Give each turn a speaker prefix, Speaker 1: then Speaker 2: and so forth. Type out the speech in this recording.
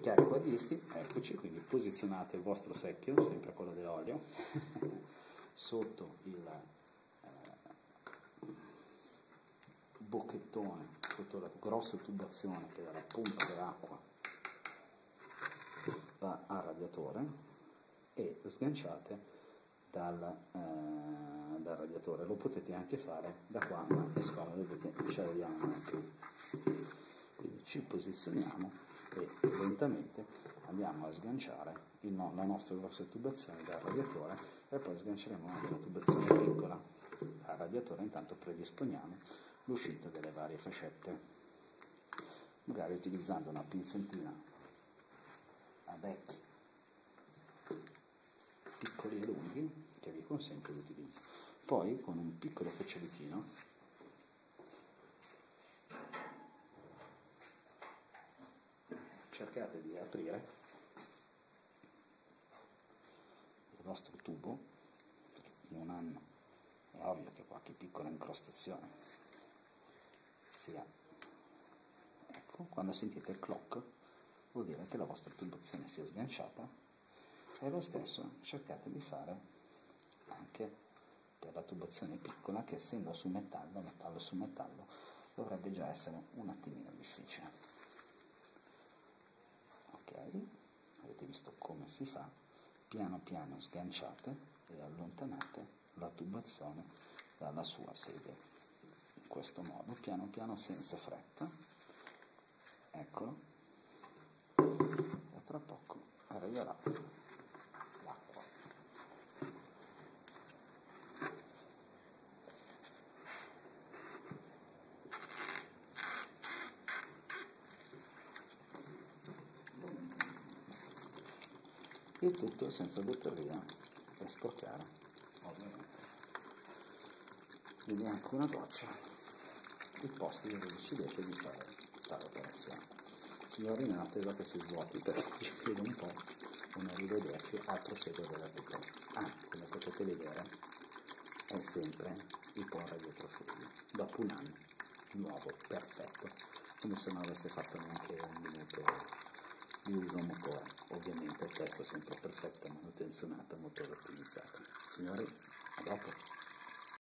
Speaker 1: carico a disti, eccoci, quindi posizionate il vostro secchio, sempre quello dell'olio, sotto il eh, bocchettone, sotto la grossa tubazione che è la pompa dell'acqua va al radiatore e sganciate dal, eh, dal, radiatore. Lo potete anche fare da qua, ma è scomodo perché ci arriviamo più. Quindi ci posizioniamo e lentamente andiamo a sganciare il, la nostra grossa tubazione dal radiatore e poi sganceremo la tubazione piccola dal radiatore, intanto predisponiamo l'uscita delle varie fascette magari utilizzando una pinzettina a becchi piccoli e lunghi che vi consente l'utilizzo. Poi con un piccolo cucciolitino cercate di aprire il vostro tubo, non hanno, è ovvio che qualche piccola incrostazione sia. Ecco, quando sentite il clock vuol dire che la vostra tubazione sia sganciata e lo stesso cercate di fare anche per la tubazione piccola che essendo su metallo, metallo su metallo, dovrebbe già essere un attimino difficile. Come si fa, piano piano sganciate e allontanate la tubazione dalla sua sede. In questo modo, piano piano senza fretta. Eccolo, tra poco arriverà Il tutto senza buttare via e sporcare, ovviamente. Quindi anche una goccia il posto dove decidete di fare tale operazione signori in attesa che si svuoti perché ci chiedo un po' come rivederci al proseguo della vita. Ah, come potete vedere è sempre il porra dietro fuori, dopo un anno, nuovo, perfetto, come se non avesse fatto neanche un minuto uso motore. Ovviamente il testo è sempre perfetto, manutenzionato, motore ottimizzato. Signori, a dopo.